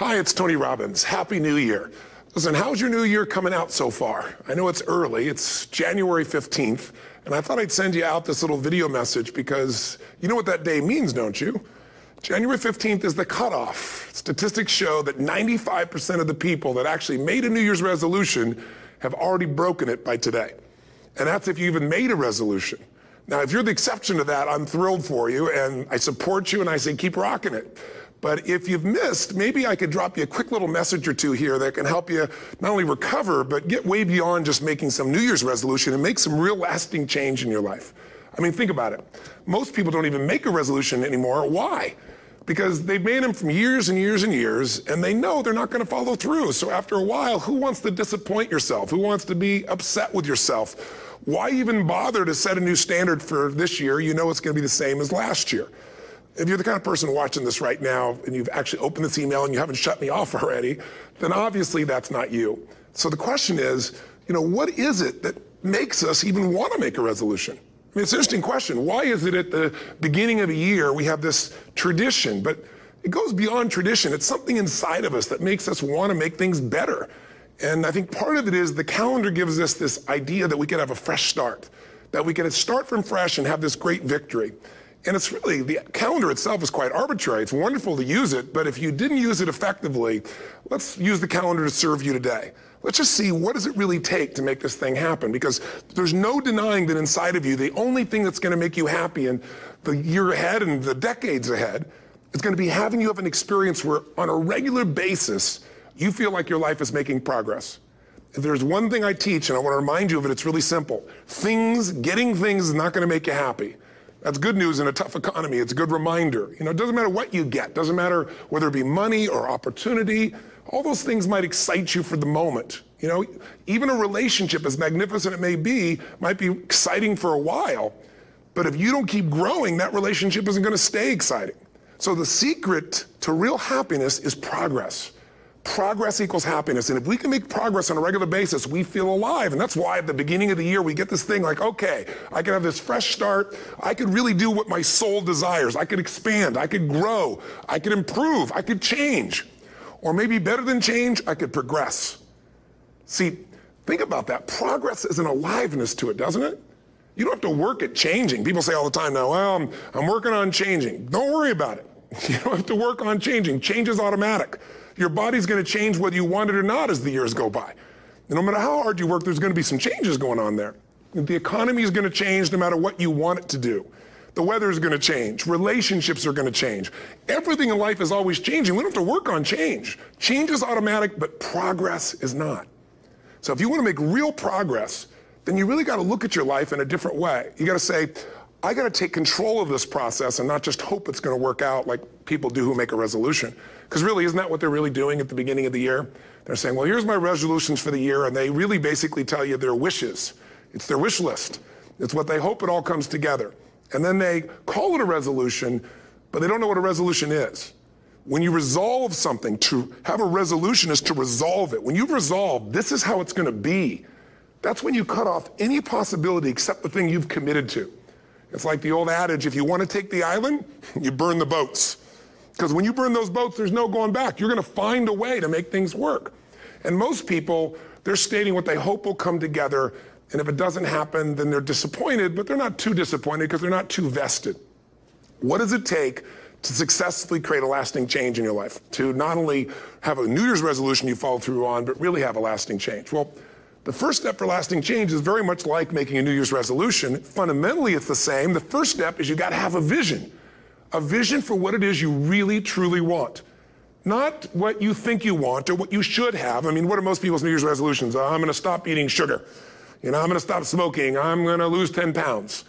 Hi, it's Tony Robbins. Happy New Year. Listen, how's your new year coming out so far? I know it's early, it's January 15th, and I thought I'd send you out this little video message because you know what that day means, don't you? January 15th is the cutoff. Statistics show that 95% of the people that actually made a New Year's resolution have already broken it by today. And that's if you even made a resolution. Now, if you're the exception to that, I'm thrilled for you and I support you and I say keep rocking it. But if you've missed, maybe I could drop you a quick little message or two here that can help you not only recover, but get way beyond just making some New Year's resolution and make some real lasting change in your life. I mean, think about it. Most people don't even make a resolution anymore. Why? Because they've made them from years and years and years, and they know they're not going to follow through. So after a while, who wants to disappoint yourself? Who wants to be upset with yourself? Why even bother to set a new standard for this year? You know it's going to be the same as last year. If you're the kind of person watching this right now and you've actually opened this email and you haven't shut me off already, then obviously that's not you. So the question is, you know, what is it that makes us even want to make a resolution? I mean, it's an interesting question. Why is it at the beginning of a year we have this tradition, but it goes beyond tradition. It's something inside of us that makes us want to make things better. And I think part of it is the calendar gives us this idea that we can have a fresh start, that we can start from fresh and have this great victory. And it's really, the calendar itself is quite arbitrary. It's wonderful to use it, but if you didn't use it effectively, let's use the calendar to serve you today. Let's just see what does it really take to make this thing happen? Because there's no denying that inside of you, the only thing that's going to make you happy in the year ahead and the decades ahead is going to be having you have an experience where on a regular basis, you feel like your life is making progress. If there's one thing I teach, and I want to remind you of it, it's really simple. Things, getting things is not going to make you happy. That's good news in a tough economy. It's a good reminder. You know, it doesn't matter what you get. Doesn't matter whether it be money or opportunity. All those things might excite you for the moment. You know, even a relationship, as magnificent it may be, might be exciting for a while. But if you don't keep growing, that relationship isn't going to stay exciting. So the secret to real happiness is progress. Progress equals happiness. And if we can make progress on a regular basis, we feel alive. And that's why at the beginning of the year, we get this thing like, okay, I can have this fresh start. I could really do what my soul desires. I could expand. I could grow. I could improve. I could change. Or maybe better than change, I could progress. See, think about that. Progress is an aliveness to it, doesn't it? You don't have to work at changing. People say all the time now, well, I'm, I'm working on changing. Don't worry about it. You don't have to work on changing. Change is automatic. Your body's going to change whether you want it or not as the years go by. And no matter how hard you work, there's going to be some changes going on there. The economy is going to change no matter what you want it to do. The weather is going to change. Relationships are going to change. Everything in life is always changing. We don't have to work on change. Change is automatic, but progress is not. So if you want to make real progress, then you really got to look at your life in a different way. You got to say, I got to take control of this process and not just hope it's going to work out like people do who make a resolution. Because really, isn't that what they're really doing at the beginning of the year? They're saying, well, here's my resolutions for the year, and they really basically tell you their wishes. It's their wish list. It's what they hope it all comes together. And then they call it a resolution, but they don't know what a resolution is. When you resolve something, to have a resolution is to resolve it. When you've resolved, this is how it's going to be. That's when you cut off any possibility except the thing you've committed to. It's like the old adage if you want to take the island, you burn the boats. Because when you burn those boats, there's no going back. You're going to find a way to make things work. And most people, they're stating what they hope will come together. And if it doesn't happen, then they're disappointed, but they're not too disappointed because they're not too vested. What does it take to successfully create a lasting change in your life? To not only have a New Year's resolution you follow through on, but really have a lasting change? Well, the first step for lasting change is very much like making a New Year's resolution. Fundamentally, it's the same. The first step is you got to have a vision, a vision for what it is you really, truly want. Not what you think you want or what you should have. I mean, what are most people's New Year's resolutions? Oh, I'm going to stop eating sugar. You know, I'm going to stop smoking. I'm going to lose 10 pounds.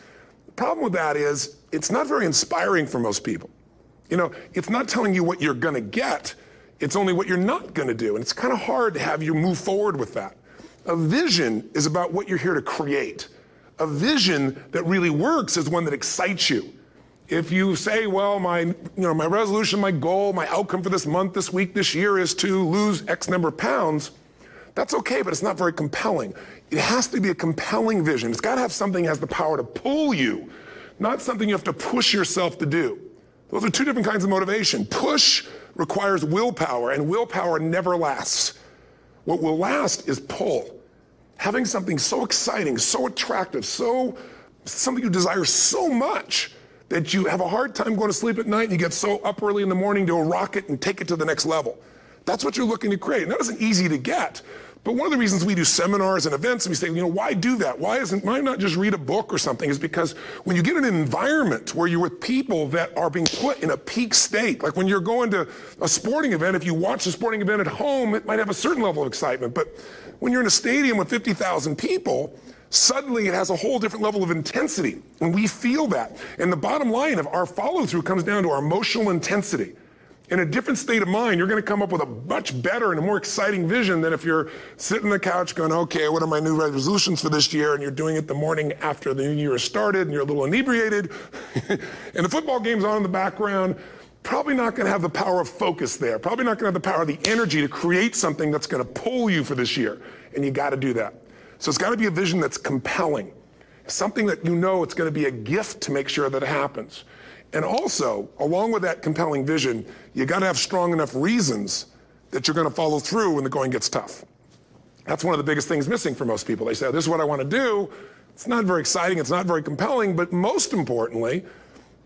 The problem with that is it's not very inspiring for most people. You know, it's not telling you what you're going to get. It's only what you're not going to do. And it's kind of hard to have you move forward with that. A vision is about what you're here to create. A vision that really works is one that excites you. If you say, well, my, you know, my resolution, my goal, my outcome for this month, this week, this year is to lose X number of pounds, that's okay, but it's not very compelling. It has to be a compelling vision. It's got to have something that has the power to pull you, not something you have to push yourself to do. Those are two different kinds of motivation. Push requires willpower, and willpower never lasts. What will last is pull. Having something so exciting, so attractive, so something you desire so much that you have a hard time going to sleep at night and you get so up early in the morning to rock it and take it to the next level. That's what you're looking to create. And that isn't easy to get. But one of the reasons we do seminars and events and we say, you know, why do that? Why isn't why not just read a book or something? Is because when you get in an environment where you're with people that are being put in a peak state, like when you're going to a sporting event, if you watch a sporting event at home, it might have a certain level of excitement. But when you're in a stadium with 50,000 people, suddenly it has a whole different level of intensity. And we feel that. And the bottom line of our follow through comes down to our emotional intensity in a different state of mind, you're going to come up with a much better and a more exciting vision than if you're sitting on the couch going, okay, what are my new resolutions for this year? And you're doing it the morning after the new year started and you're a little inebriated and the football game's on in the background. Probably not going to have the power of focus there. Probably not going to have the power of the energy to create something that's going to pull you for this year. And you got to do that. So it's got to be a vision that's compelling, something that you know it's going to be a gift to make sure that it happens. And also, along with that compelling vision, you got to have strong enough reasons that you're going to follow through when the going gets tough. That's one of the biggest things missing for most people. They say, This is what I want to do. It's not very exciting, it's not very compelling, but most importantly,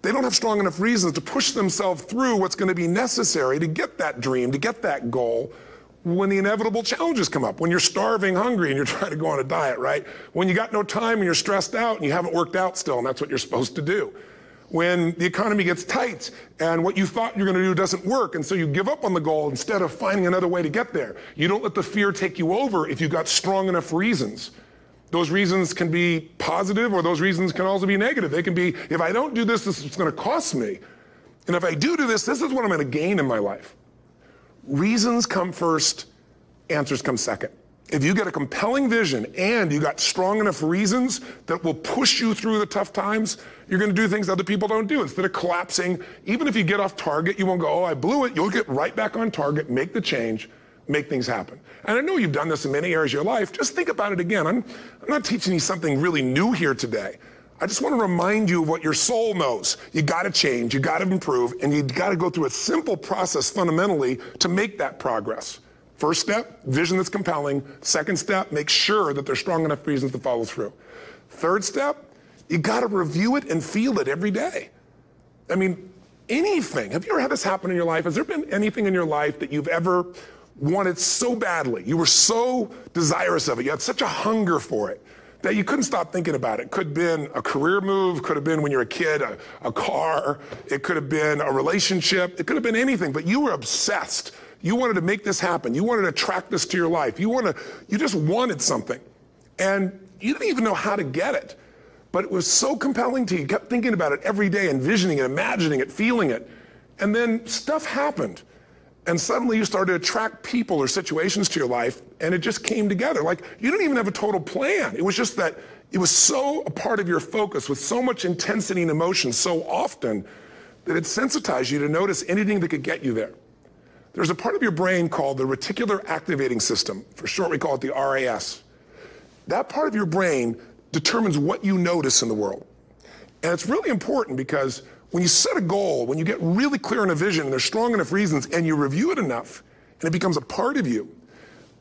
they don't have strong enough reasons to push themselves through what's going to be necessary to get that dream, to get that goal when the inevitable challenges come up. When you're starving, hungry, and you're trying to go on a diet, right? When you got no time and you're stressed out and you haven't worked out still, and that's what you're supposed to do when the economy gets tight and what you thought you're going to do doesn't work. And so you give up on the goal instead of finding another way to get there. You don't let the fear take you over if you've got strong enough reasons. Those reasons can be positive or those reasons can also be negative. They can be, if I don't do this, this is going to cost me. And if I do do this, this is what I'm going to gain in my life. Reasons come first, answers come second. If you get a compelling vision and you got strong enough reasons that will push you through the tough times, you're going to do things other people don't do. Instead of collapsing, even if you get off target, you won't go, oh, I blew it. You'll get right back on target, make the change, make things happen. And I know you've done this in many areas of your life. Just think about it again. I'm, I'm not teaching you something really new here today. I just want to remind you of what your soul knows. You got to change, you got to improve, and you got to go through a simple process fundamentally to make that progress. First step, vision that's compelling. Second step, make sure that there's strong enough reasons to follow through. Third step, you got to review it and feel it every day. I mean, anything. Have you ever had this happen in your life? Has there been anything in your life that you've ever wanted so badly? You were so desirous of it. You had such a hunger for it that you couldn't stop thinking about it. Could have been a career move, could have been when you were a kid, a, a car, it could have been a relationship, it could have been anything, but you were obsessed you wanted to make this happen. You wanted to attract this to your life. You want you just wanted something. And you didn't even know how to get it. But it was so compelling to you. You kept thinking about it every day, envisioning it, imagining it, feeling it. And then stuff happened. And suddenly you started to attract people or situations to your life, and it just came together. Like you didn't even have a total plan. It was just that it was so a part of your focus with so much intensity and emotion so often that it sensitized you to notice anything that could get you there. There's a part of your brain called the reticular activating system. For short, we call it the RAS. That part of your brain determines what you notice in the world. And it's really important because when you set a goal, when you get really clear on a vision and there's strong enough reasons and you review it enough and it becomes a part of you,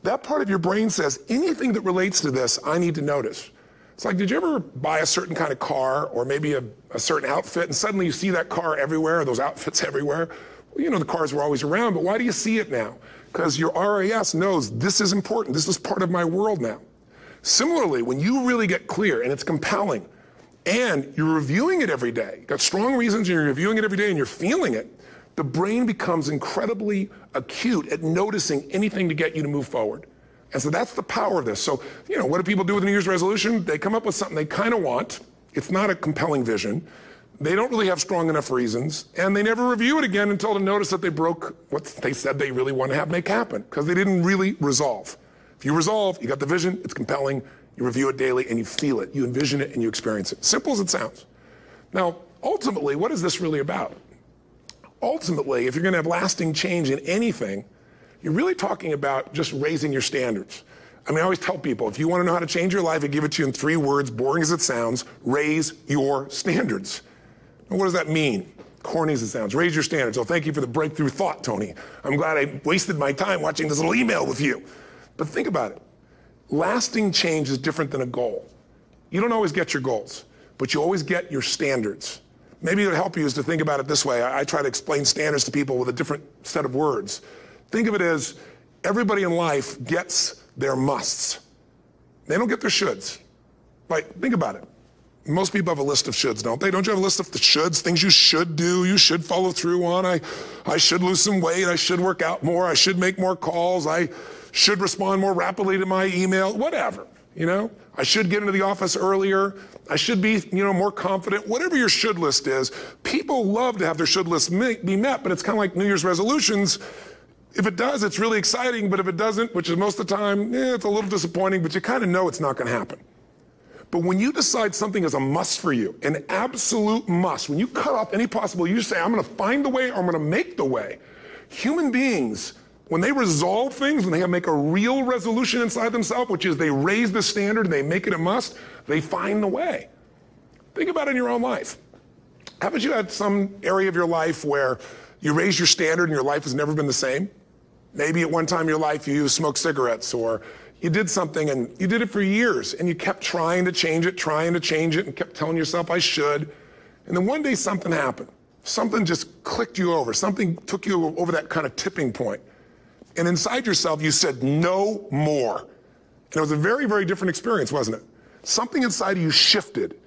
that part of your brain says anything that relates to this, I need to notice. It's like, did you ever buy a certain kind of car or maybe a, a certain outfit and suddenly you see that car everywhere, or those outfits everywhere? You know, the cars were always around, but why do you see it now? Because your RAS knows this is important. This is part of my world now. Similarly, when you really get clear and it's compelling and you're reviewing it every day, you've got strong reasons and you're reviewing it every day and you're feeling it, the brain becomes incredibly acute at noticing anything to get you to move forward. And so that's the power of this. So, you know, what do people do with a New Year's resolution? They come up with something they kind of want. It's not a compelling vision. They don't really have strong enough reasons, and they never review it again until to notice that they broke what they said they really want to have make happen, because they didn't really resolve. If you resolve, you got the vision, it's compelling, you review it daily, and you feel it, you envision it, and you experience it. Simple as it sounds. Now, ultimately, what is this really about? Ultimately, if you're going to have lasting change in anything, you're really talking about just raising your standards. I mean, I always tell people if you want to know how to change your life, I give it to you in three words, boring as it sounds raise your standards. What does that mean? corny as it sounds. Raise your standards. Oh, thank you for the breakthrough thought, Tony. I'm glad I wasted my time watching this little email with you. But think about it. Lasting change is different than a goal. You don't always get your goals, but you always get your standards. Maybe it would help you is to think about it this way. I, I try to explain standards to people with a different set of words. Think of it as everybody in life gets their musts. They don't get their shoulds. Like, think about it. Most people have a list of shoulds, don't they? Don't you have a list of the shoulds, things you should do, you should follow through on? I, I should lose some weight, I should work out more, I should make more calls, I should respond more rapidly to my email, whatever, you know? I should get into the office earlier, I should be, you know, more confident, whatever your should list is. People love to have their should list be met, but it's kind of like New Year's resolutions. If it does, it's really exciting, but if it doesn't, which is most of the time, eh, it's a little disappointing, but you kind of know it's not going to happen. But when you decide something is a must for you, an absolute must, when you cut off any possible, you say, I'm going to find the way or I'm going to make the way. Human beings, when they resolve things, when they make a real resolution inside themselves, which is they raise the standard and they make it a must, they find the way. Think about it in your own life. Haven't you had some area of your life where you raise your standard and your life has never been the same? Maybe at one time in your life you smoked cigarettes or you did something and you did it for years and you kept trying to change it, trying to change it, and kept telling yourself, I should. And then one day something happened. Something just clicked you over. Something took you over that kind of tipping point. And inside yourself, you said, no more. And it was a very, very different experience, wasn't it? Something inside of you shifted.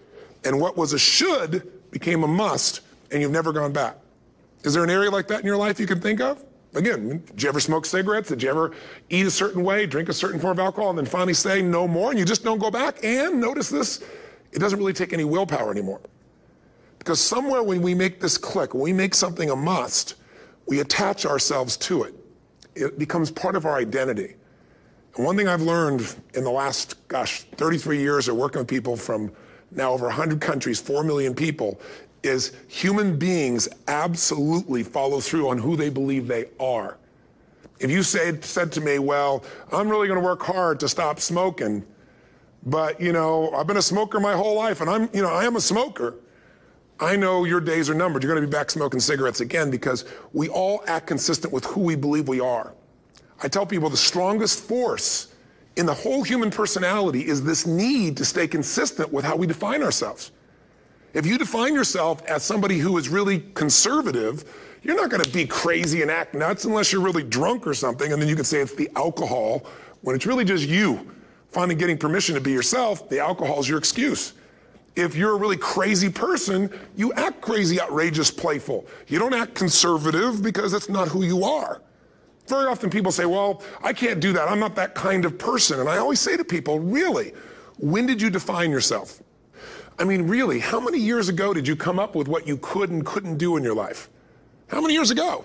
And what was a should became a must, and you've never gone back. Is there an area like that in your life you can think of? Again, did you ever smoke cigarettes? Did you ever eat a certain way, drink a certain form of alcohol, and then finally say no more, and you just don't go back? And notice this, it doesn't really take any willpower anymore. Because somewhere when we make this click, when we make something a must, we attach ourselves to it. It becomes part of our identity. And one thing I've learned in the last, gosh, 33 years of working with people from now over 100 countries, 4 million people, is human beings absolutely follow through on who they believe they are. If you say, said to me, well, I'm really going to work hard to stop smoking, but, you know, I've been a smoker my whole life and I'm, you know, I am a smoker. I know your days are numbered. You're going to be back smoking cigarettes again because we all act consistent with who we believe we are. I tell people the strongest force in the whole human personality is this need to stay consistent with how we define ourselves. If you define yourself as somebody who is really conservative, you're not going to be crazy and act nuts unless you're really drunk or something, and then you can say it's the alcohol when it's really just you finally getting permission to be yourself. The alcohol is your excuse. If you're a really crazy person, you act crazy, outrageous, playful. You don't act conservative because that's not who you are. Very often people say, Well, I can't do that. I'm not that kind of person. And I always say to people, Really, when did you define yourself? I mean, really, how many years ago did you come up with what you could and couldn't do in your life? How many years ago?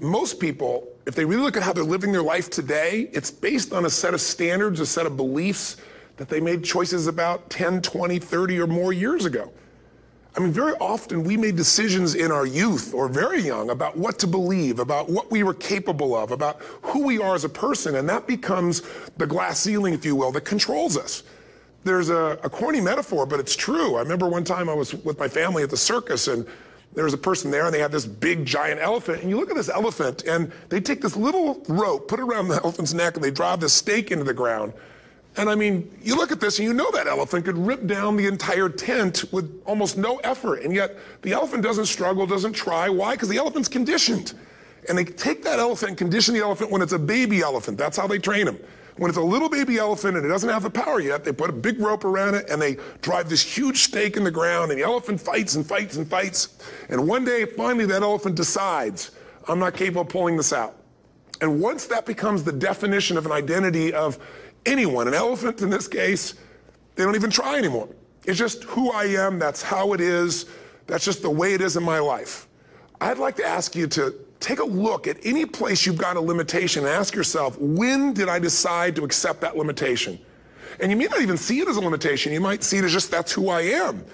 Most people, if they really look at how they're living their life today, it's based on a set of standards, a set of beliefs that they made choices about 10, 20, 30 or more years ago. I mean, very often we made decisions in our youth or very young about what to believe, about what we were capable of, about who we are as a person, and that becomes the glass ceiling, if you will, that controls us there's a, a corny metaphor, but it's true. I remember one time I was with my family at the circus and there was a person there and they had this big giant elephant. And you look at this elephant and they take this little rope put it around the elephant's neck and they drive this stake into the ground. And i mean you look at this and you know that elephant could rip down the entire tent with almost no effort. And yet the elephant doesn't struggle doesn't try. Why? Because the elephant's conditioned. And they take that elephant condition the elephant when it's a baby elephant. That's how they train him when it's a little baby elephant and it doesn't have the power yet, they put a big rope around it and they drive this huge stake in the ground and the elephant fights and fights and fights. And one day, finally, that elephant decides, I'm not capable of pulling this out. And once that becomes the definition of an identity of anyone, an elephant in this case, they don't even try anymore. It's just who I am, that's how it is, that's just the way it is in my life. I'd like to ask you to take a look at any place you've got a limitation and ask yourself, when did I decide to accept that limitation? And you may not even see it as a limitation. You might see it as just that's who I am.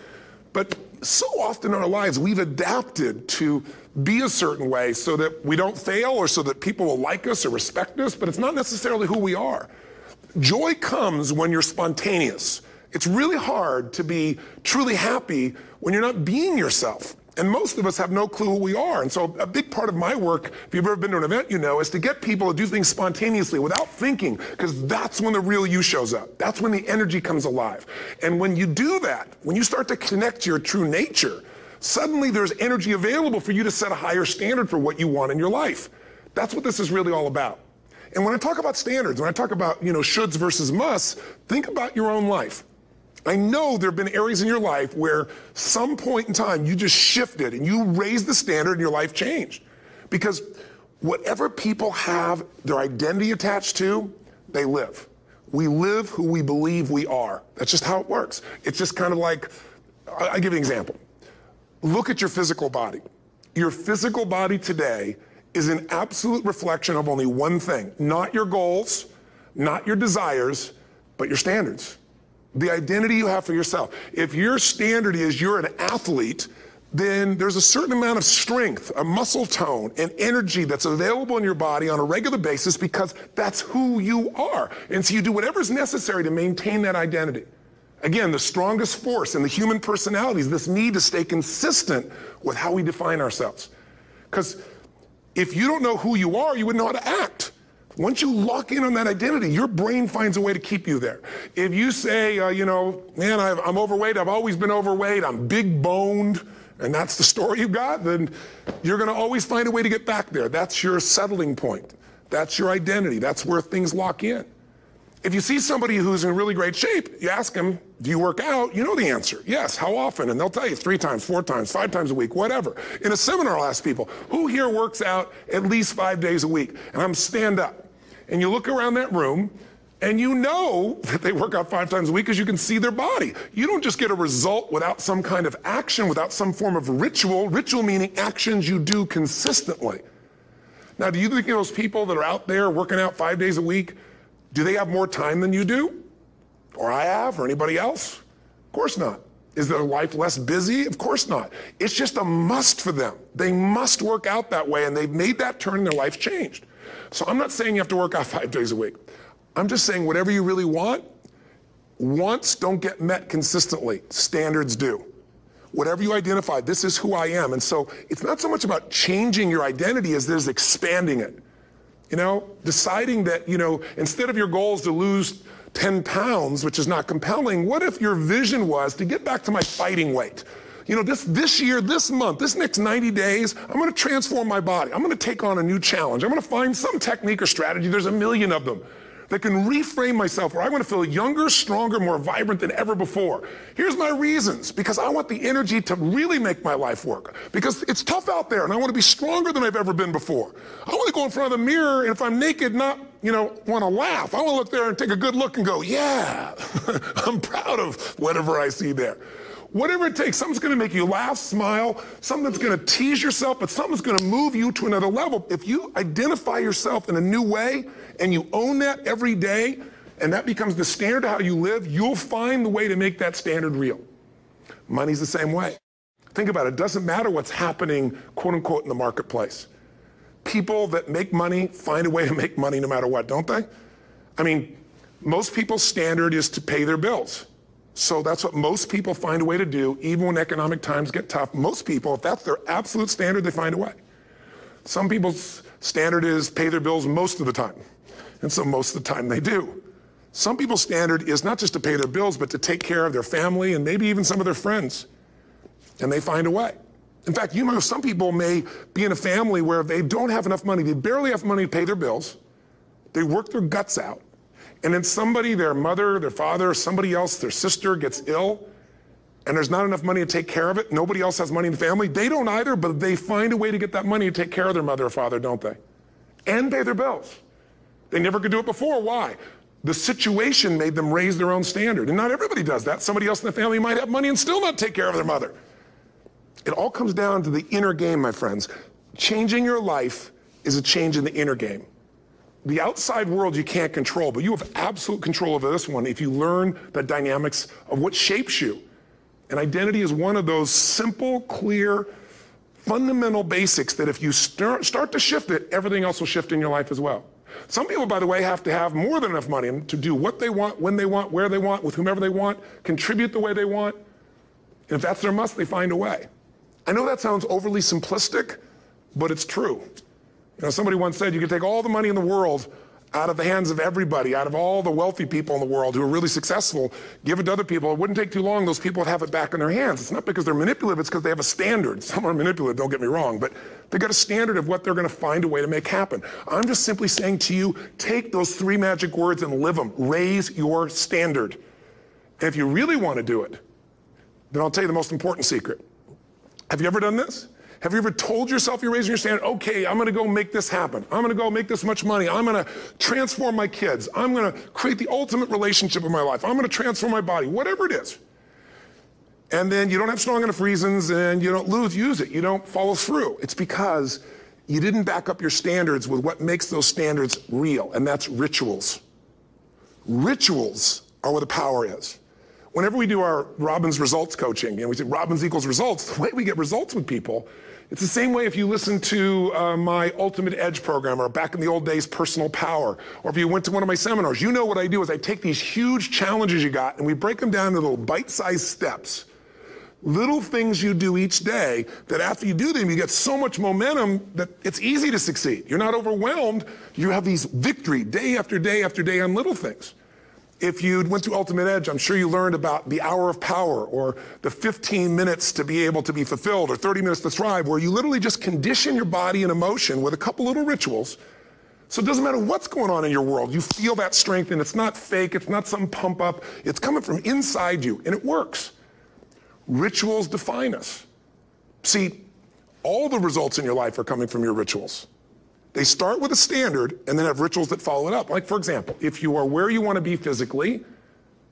But so often in our lives, we've adapted to be a certain way so that we don't fail or so that people will like us or respect us, but it's not necessarily who we are. Joy comes when you're spontaneous. It's really hard to be truly happy when you're not being yourself. And most of us have no clue who we are. And so a big part of my work, if you've ever been to an event, you know, is to get people to do things spontaneously without thinking, because that's when the real you shows up. That's when the energy comes alive. And when you do that, when you start to connect to your true nature, suddenly there's energy available for you to set a higher standard for what you want in your life. That's what this is really all about. And when I talk about standards, when I talk about, you know, shoulds versus musts, think about your own life. I know there have been areas in your life where some point in time you just shifted and you raised the standard and your life changed. Because whatever people have their identity attached to, they live. We live who we believe we are. That's just how it works. It's just kind of like, I'll give you an example. Look at your physical body. Your physical body today is an absolute reflection of only one thing not your goals, not your desires, but your standards the identity you have for yourself. If your standard is you're an athlete, then there's a certain amount of strength, a muscle tone, and energy that's available in your body on a regular basis because that's who you are. And so you do whatever's necessary to maintain that identity. Again, the strongest force in the human personality is this need to stay consistent with how we define ourselves. Because if you don't know who you are, you wouldn't know how to act. Once you lock in on that identity, your brain finds a way to keep you there. If you say, uh, you know, man, i am overweight, I've always been overweight, I'm big boned, and that's the story you've got, then you're going to always find a way to get back there. That's your settling point. That's your identity. That's where things lock in. If you see somebody who's in really great shape, you ask them, do you work out? You know the answer. Yes. How often? And they'll tell you three times, four times, five times a week, whatever. In a seminar, I'll ask people, who here works out at least five days a week? And I'm stand up and you look around that room and you know that they work out five times a week because you can see their body. You don't just get a result without some kind of action, without some form of ritual. Ritual meaning actions you do consistently. Now, do you think those people that are out there working out five days a week, do they have more time than you do? Or I have, or anybody else? Of course not. Is their life less busy? Of course not. It's just a must for them. They must work out that way, and they've made that turn and their life changed. So I'm not saying you have to work out five days a week. I'm just saying whatever you really want, wants don't get met consistently. Standards do. Whatever you identify, this is who I am. And so it's not so much about changing your identity as it is expanding it. You know, deciding that, you know, instead of your goals to lose 10 pounds, which is not compelling, what if your vision was to get back to my fighting weight? you know, this, this year, this month, this next 90 days, I'm going to transform my body. I'm going to take on a new challenge. I'm going to find some technique or strategy. There's a million of them that can reframe myself where I want to feel younger, stronger, more vibrant than ever before. Here's my reasons because I want the energy to really make my life work. Because it's tough out there and I want to be stronger than I've ever been before. I want to go in front of the mirror and if I'm naked, not, you know, want to laugh. I want to look there and take a good look and go, yeah, I'm proud of whatever I see there. Whatever it takes, something's going to make you laugh, smile, something's going to tease yourself, but something's going to move you to another level. If you identify yourself in a new way and you own that every day, and that becomes the standard of how you live, you'll find the way to make that standard real. Money's the same way. Think about it. It doesn't matter what's happening, quote unquote, in the marketplace. People that make money find a way to make money no matter what, don't they? I mean, most people's standard is to pay their bills. So that's what most people find a way to do, even when economic times get tough. Most people, if that's their absolute standard, they find a way. Some people's standard is pay their bills most of the time. And so most of the time they do. Some people's standard is not just to pay their bills, but to take care of their family and maybe even some of their friends. And they find a way. In fact, you know, some people may be in a family where they don't have enough money. They barely have money to pay their bills. They work their guts out. And then somebody, their mother, their father, somebody else, their sister gets ill, and there's not enough money to take care of it. Nobody else has money in the family. They don't either, but they find a way to get that money to take care of their mother or father, don't they? And pay their bills. They never could do it before. Why? The situation made them raise their own standard. And not everybody does that. Somebody else in the family might have money and still not take care of their mother. It all comes down to the inner game, my friends. Changing your life is a change in the inner game. The outside world you can't control, but you have absolute control over this one if you learn the dynamics of what shapes you. And identity is one of those simple, clear, fundamental basics that if you start, start to shift it, everything else will shift in your life as well. Some people, by the way, have to have more than enough money to do what they want, when they want, where they want, with whomever they want, contribute the way they want. And if that's their must, they find a way. I know that sounds overly simplistic, but it's true. You know, somebody once said you could take all the money in the world out of the hands of everybody, out of all the wealthy people in the world who are really successful, give it to other people. It wouldn't take too long, those people would have it back in their hands. It's not because they're manipulative, it's because they have a standard. Some are manipulative, don't get me wrong, but they've got a standard of what they're going to find a way to make happen. I'm just simply saying to you take those three magic words and live them. Raise your standard. And if you really want to do it, then I'll tell you the most important secret. Have you ever done this? Have you ever told yourself you're raising your standard? Okay, I'm gonna go make this happen. I'm gonna go make this much money. I'm gonna transform my kids. I'm gonna create the ultimate relationship in my life. I'm gonna transform my body, whatever it is. And then you don't have strong enough reasons and you don't lose, use it. You don't follow through. It's because you didn't back up your standards with what makes those standards real, and that's rituals. Rituals are where the power is. Whenever we do our Robbins results coaching, and we say Robbins equals results, the way we get results with people it's the same way if you listen to uh, my Ultimate Edge program or back in the old days, Personal Power, or if you went to one of my seminars, you know what I do is I take these huge challenges you got and we break them down into little bite-sized steps. Little things you do each day that after you do them, you get so much momentum that it's easy to succeed. You're not overwhelmed. You have these victory day after day after day on little things. If you went through Ultimate Edge, I'm sure you learned about the hour of power or the 15 minutes to be able to be fulfilled or 30 minutes to thrive, where you literally just condition your body and emotion with a couple little rituals. So it doesn't matter what's going on in your world, you feel that strength and it's not fake, it's not some pump up, it's coming from inside you and it works. Rituals define us. See, all the results in your life are coming from your rituals. They start with a standard and then have rituals that follow it up. Like, for example, if you are where you want to be physically,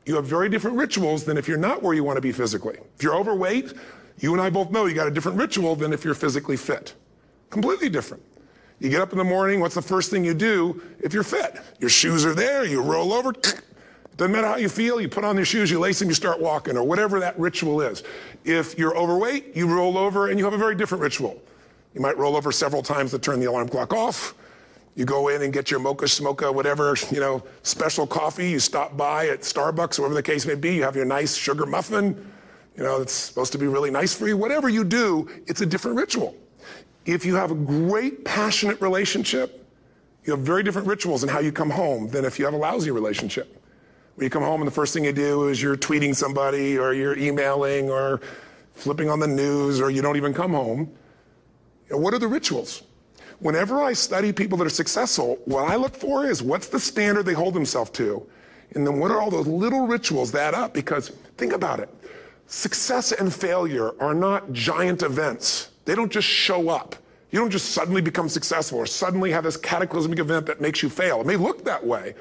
you have very different rituals than if you're not where you want to be physically. If you're overweight, you and I both know you got a different ritual than if you're physically fit. Completely different. You get up in the morning, what's the first thing you do if you're fit? Your shoes are there, you roll over, doesn't matter how you feel, you put on your shoes, you lace them, you start walking, or whatever that ritual is. If you're overweight, you roll over and you have a very different ritual. You might roll over several times to turn the alarm clock off. You go in and get your mocha smoka, whatever, you know, special coffee. You stop by at Starbucks, whatever the case may be. You have your nice sugar muffin. You know, it's supposed to be really nice for you. Whatever you do, it's a different ritual. If you have a great, passionate relationship, you have very different rituals in how you come home than if you have a lousy relationship. When you come home and the first thing you do is you're tweeting somebody or you're emailing or flipping on the news or you don't even come home. And what are the rituals? Whenever I study people that are successful, what I look for is what's the standard they hold themselves to? And then what are all those little rituals that up? Because think about it. Success and failure are not giant events. They don't just show up. You don't just suddenly become successful or suddenly have this cataclysmic event that makes you fail. It may look that way,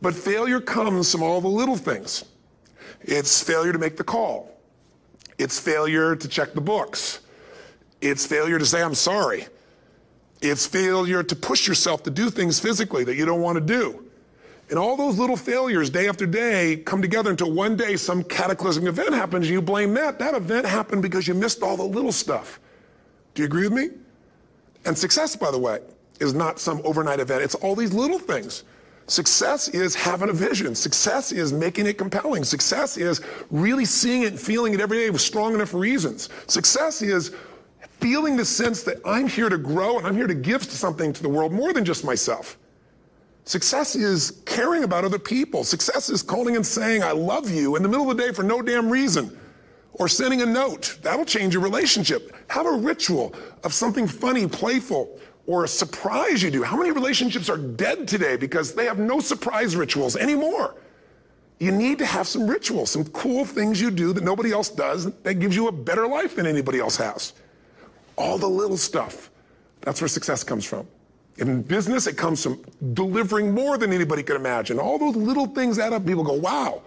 but failure comes from all the little things. It's failure to make the call. It's failure to check the books. It's failure to say, I'm sorry. It's failure to push yourself to do things physically that you don't want to do. And all those little failures day after day come together until one day some cataclysmic event happens and you blame that. That event happened because you missed all the little stuff. Do you agree with me? And success, by the way, is not some overnight event. It's all these little things. Success is having a vision. Success is making it compelling. Success is really seeing it and feeling it every day with strong enough reasons. Success is feeling the sense that I'm here to grow and I'm here to give something to the world more than just myself. Success is caring about other people. Success is calling and saying, I love you in the middle of the day for no damn reason. Or sending a note. That'll change your relationship. Have a ritual of something funny, playful, or a surprise you do. How many relationships are dead today because they have no surprise rituals anymore? You need to have some rituals, some cool things you do that nobody else does that gives you a better life than anybody else has. All the little stuff. That's where success comes from. In business, it comes from delivering more than anybody could imagine. All those little things add up. People go, wow,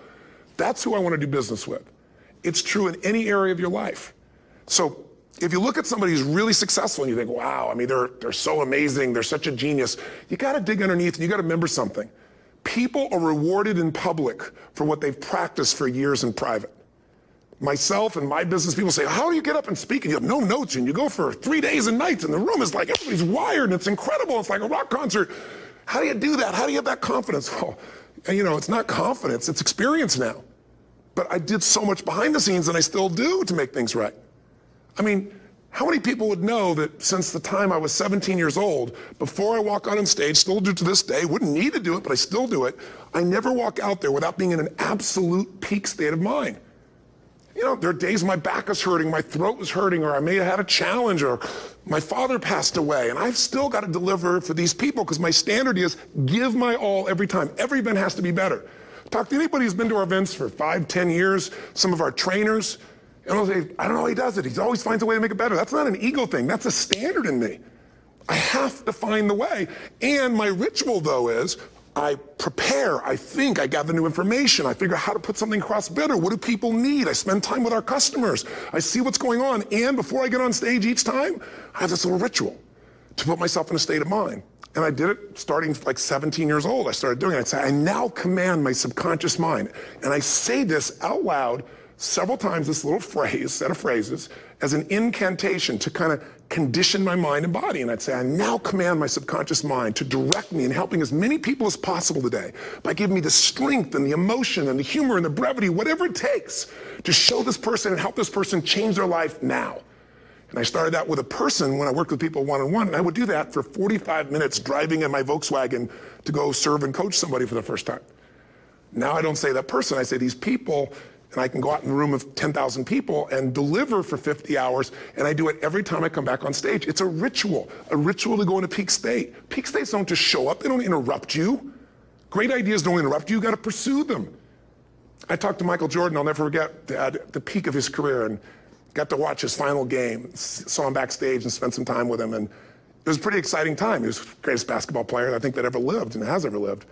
that's who I want to do business with. It's true in any area of your life. So if you look at somebody who's really successful and you think, wow, I mean, they're, they're so amazing, they're such a genius, you got to dig underneath and you got to remember something. People are rewarded in public for what they've practiced for years in private myself and my business people say, how do you get up and speak? And you have no notes and you go for three days and nights and the room is like, everybody's wired and it's incredible. It's like a rock concert. How do you do that? How do you have that confidence? Well, you know, it's not confidence, it's experience now. But I did so much behind the scenes and I still do to make things right. I mean, How many people would know that since the time I was 17 years old, before I walk out on stage, still do to this day, wouldn't need to do it, but I still do it, I never walk out there without being in an absolute peak state of mind. You know, there are days my back is hurting, my throat was hurting, or I may have had a challenge, or my father passed away, and I've still got to deliver for these people because my standard is give my all every time. Every event has to be better. Talk to anybody who's been to our events for five, ten years, some of our trainers, and I'll say, I don't know how he does it. He always finds a way to make it better. That's not an ego thing. That's a standard in me. I have to find the way. And my ritual, though, is I prepare, I think, I gather new information, I figure out how to put something across better. What do people need? I spend time with our customers. I see what's going on. And before I get on stage each time, I have this little ritual to put myself in a state of mind. And I did it starting like 17 years old. I started doing it. I say, I now command my subconscious mind. And I say this out loud several times this little phrase, set of phrases, as an incantation to kind of condition my mind and body. And I'd say, I now command my subconscious mind to direct me in helping as many people as possible today by giving me the strength and the emotion and the humor and the brevity, whatever it takes to show this person and help this person change their life now. And I started that with a person when I worked with people one on one. And I would do that for 45 minutes driving in my Volkswagen to go serve and coach somebody for the first time. Now I don't say that person, I say these people and I can go out in a room of 10,000 people and deliver for 50 hours, and I do it every time I come back on stage. It's a ritual, a ritual to go into peak state. Peak states don't just show up, they don't interrupt you. Great ideas don't interrupt you, you got to pursue them. I talked to Michael Jordan, I'll never forget, at the peak of his career, and got to watch his final game, saw him backstage and spent some time with him, and it was a pretty exciting time. He was the greatest basketball player I think that ever lived and has ever lived.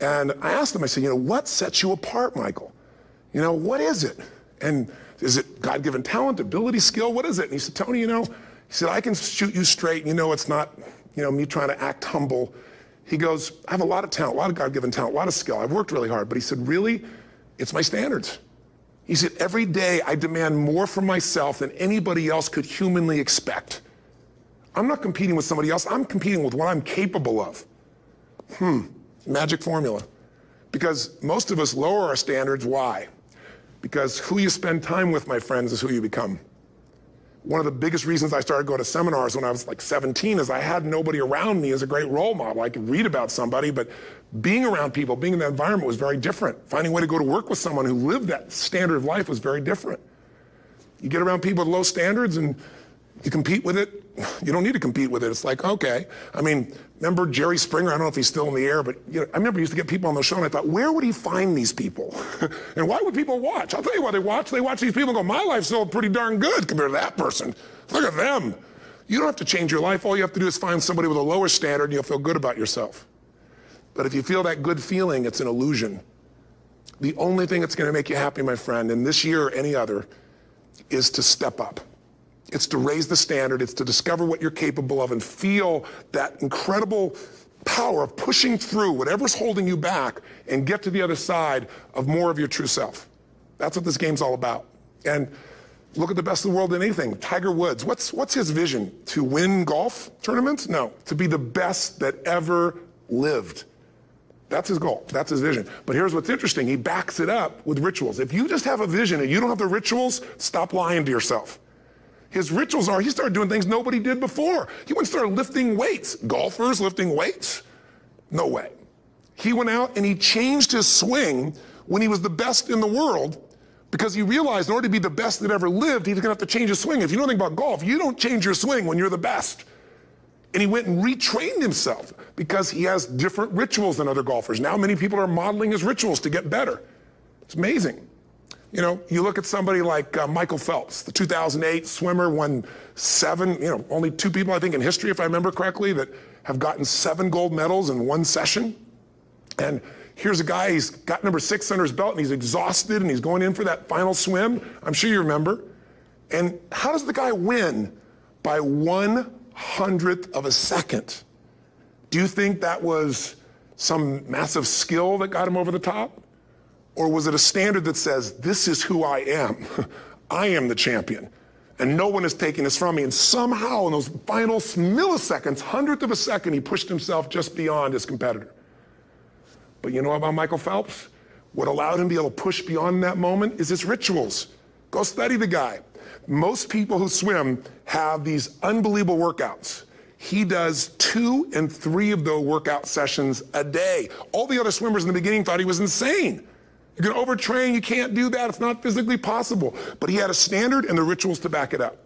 And I asked him, I said, you know, what sets you apart, Michael? You know, what is it? And is it God given talent, ability, skill? What is it? And he said, Tony, you know, he said, I can shoot you straight. And you know, it's not, you know, me trying to act humble. He goes, I have a lot of talent, a lot of God given talent, a lot of skill. I've worked really hard. But he said, really, it's my standards. He said, every day I demand more from myself than anybody else could humanly expect. I'm not competing with somebody else. I'm competing with what I'm capable of. Hmm, magic formula. Because most of us lower our standards. Why? Because who you spend time with, my friends, is who you become. One of the biggest reasons I started going to seminars when I was like 17 is I had nobody around me as a great role model. I could read about somebody, but being around people, being in that environment was very different. Finding a way to go to work with someone who lived that standard of life was very different. You get around people with low standards and you compete with it. You don't need to compete with it. It's like, okay. I mean, remember Jerry Springer? I don't know if he's still in the air, but you know, I remember used to get people on the show, and I thought, where would he find these people? and why would people watch? I'll tell you why they watch. They watch these people and go, my life's still pretty darn good compared to that person. Look at them. You don't have to change your life. All you have to do is find somebody with a lower standard, and you'll feel good about yourself. But if you feel that good feeling, it's an illusion. The only thing that's going to make you happy, my friend, in this year or any other, is to step up. It's to raise the standard. It's to discover what you're capable of and feel that incredible power of pushing through whatever's holding you back and get to the other side of more of your true self. That's what this game's all about. And look at the best in the world in anything. Tiger Woods, what's, what's his vision? To win golf tournaments? No, to be the best that ever lived. That's his goal. That's his vision. But here's what's interesting. He backs it up with rituals. If you just have a vision and you don't have the rituals, stop lying to yourself. His rituals are he started doing things nobody did before. He went and started lifting weights. Golfers lifting weights? No way. He went out and he changed his swing when he was the best in the world because he realized in order to be the best that ever lived, he's going to have to change his swing. If you don't know anything about golf, you don't change your swing when you're the best. And he went and retrained himself because he has different rituals than other golfers. Now many people are modeling his rituals to get better. It's amazing. You know, you look at somebody like uh, Michael Phelps, the 2008 swimmer, won seven, you know, only two people, I think, in history, if I remember correctly, that have gotten seven gold medals in one session. And here's a guy, he's got number six under his belt, and he's exhausted, and he's going in for that final swim. I'm sure you remember. And how does the guy win? By one hundredth of a second. Do you think that was some massive skill that got him over the top? Or was it a standard that says, this is who I am? I am the champion. And no one is taking this from me. And somehow, in those final milliseconds, hundredth of a second, he pushed himself just beyond his competitor. But you know about Michael Phelps? What allowed him to be able to push beyond that moment is his rituals. Go study the guy. Most people who swim have these unbelievable workouts. He does two and three of those workout sessions a day. All the other swimmers in the beginning thought he was insane. Going to overtrain. You can't do that. It's not physically possible. But he had a standard and the rituals to back it up.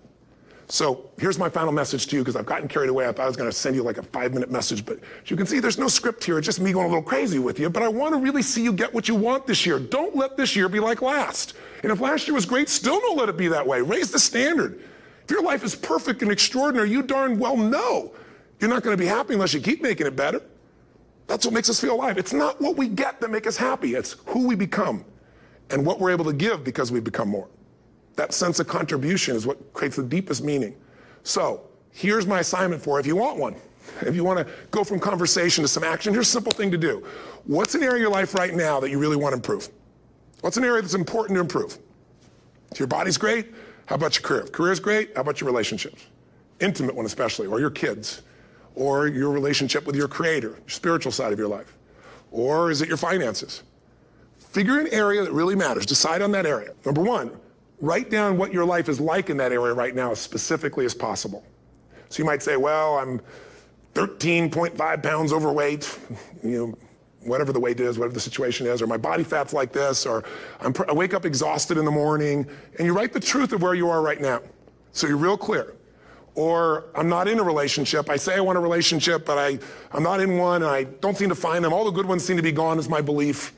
So here's my final message to you because I've gotten carried away. I thought I was going to send you like a five minute message, but as you can see, there's no script here. It's just me going a little crazy with you. But I want to really see you get what you want this year. Don't let this year be like last. And if last year was great, still don't let it be that way. Raise the standard. If your life is perfect and extraordinary, you darn well know you're not going to be happy unless you keep making it better. That's what makes us feel alive. It's not what we get that make us happy. It's who we become and what we're able to give because we become more. That sense of contribution is what creates the deepest meaning. So here's my assignment for if you want one. If you want to go from conversation to some action, here's a simple thing to do. What's an area of your life right now that you really want to improve? What's an area that's important to improve? If your body's great, how about your career? If career's great, how about your relationships? Intimate one especially, or your kids, or your relationship with your creator, your spiritual side of your life. Or is it your finances? Figure an area that really matters. Decide on that area. Number one, write down what your life is like in that area right now as specifically as possible. So you might say, well, I'm 13.5 pounds overweight, you know, whatever the weight is, whatever the situation is, or my body fat's like this, or I'm, I wake up exhausted in the morning, and you write the truth of where you are right now. So you're real clear. Or I'm not in a relationship. I say I want a relationship, but I, I'm not in one, and I don't seem to find them. All the good ones seem to be gone, is my belief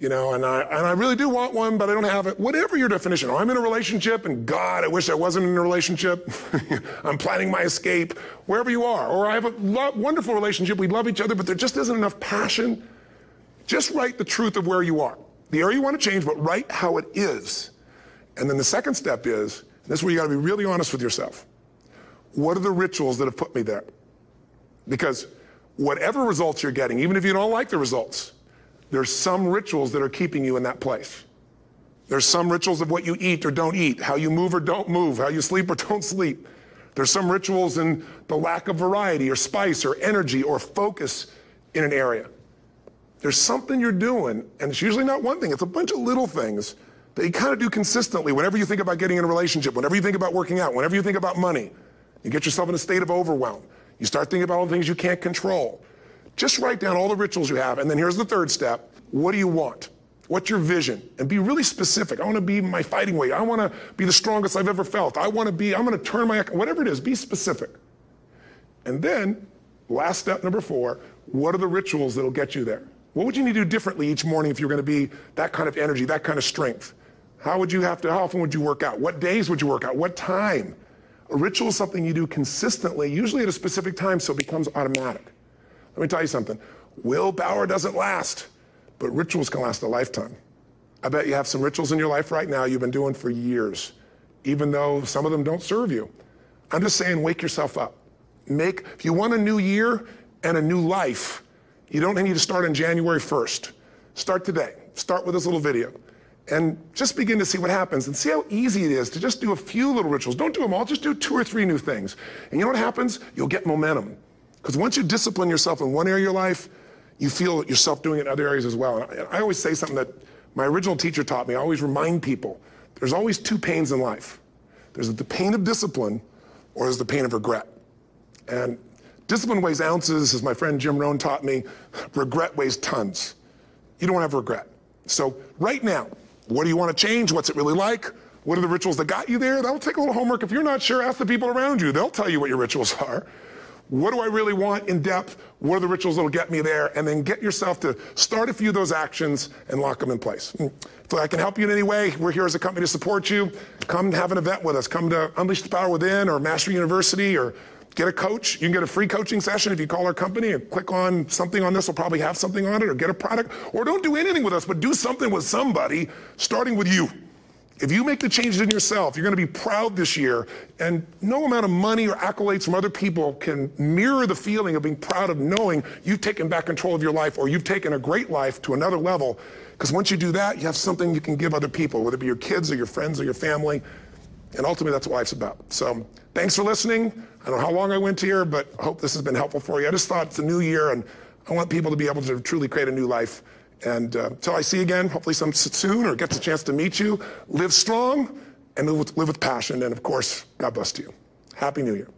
you know, and I, and I really do want one, but I don't have it. Whatever your definition, or I'm in a relationship and God, I wish I wasn't in a relationship. I'm planning my escape, wherever you are. Or I have a lo- wonderful relationship, we love each other, but there just isn't enough passion. Just write the truth of where you are. The area you want to change, but write how it is. And then the second step is this is where you got to be really honest with yourself. What are the rituals that have put me there? Because whatever results you're getting, even if you don't like the results, there's some rituals that are keeping you in that place. There's some rituals of what you eat or don't eat, how you move or don't move, how you sleep or don't sleep. There's some rituals in the lack of variety or spice or energy or focus in an area. There's something you're doing, and it's usually not one thing, it's a bunch of little things that you kind of do consistently whenever you think about getting in a relationship, whenever you think about working out, whenever you think about money. You get yourself in a state of overwhelm. You start thinking about all the things you can't control. Just write down all the rituals you have, and then here's the third step. What do you want? What's your vision? And be really specific. I want to be my fighting weight. I want to be the strongest I've ever felt. I want to be, I'm going to turn my, whatever it is, be specific. And then, last step number four, what are the rituals that'll get you there? What would you need to do differently each morning if you're going to be that kind of energy, that kind of strength? How would you have to, how often would you work out? What days would you work out? What time? A ritual is something you do consistently, usually at a specific time, so it becomes automatic. Let me tell you something. Willpower doesn't last, but rituals can last a lifetime. I bet you have some rituals in your life right now you've been doing for years, even though some of them don't serve you. I'm just saying, wake yourself up. Make, if you want a new year and a new life, you don't need to start on January 1st. Start today. Start with this little video. And just begin to see what happens and see how easy it is to just do a few little rituals. Don't do them all, just do two or three new things. And you know what happens? You'll get momentum. Because once you discipline yourself in one area of your life, you feel yourself doing it in other areas as well. And I always say something that my original teacher taught me. I always remind people there's always two pains in life there's the pain of discipline, or there's the pain of regret. And discipline weighs ounces, as my friend Jim Rohn taught me, regret weighs tons. You don't have regret. So, right now, what do you want to change? What's it really like? What are the rituals that got you there? That'll take a little homework. If you're not sure, ask the people around you. They'll tell you what your rituals are. What do I really want in depth? What are the rituals that'll get me there? And then get yourself to start a few of those actions and lock them in place. Hmm. If I can help you in any way, we're here as a company to support you. Come have an event with us. Come to Unleash the Power Within or Mastery University or get a coach. You can get a free coaching session if you call our company and click on something on this. We'll probably have something on it or get a product. Or don't do anything with us, but do something with somebody, starting with you. If you make the changes in yourself, you're going to be proud this year. And no amount of money or accolades from other people can mirror the feeling of being proud of knowing you've taken back control of your life or you've taken a great life to another level. Because once you do that, you have something you can give other people, whether it be your kids or your friends or your family. And ultimately, that's what life's about. So thanks for listening. I don't know how long I went here, but I hope this has been helpful for you. I just thought it's a new year, and I want people to be able to truly create a new life. And uh, until I see you again, hopefully some soon or gets a chance to meet you, live strong and live with, live with passion. And of course, God bless you. Happy New Year.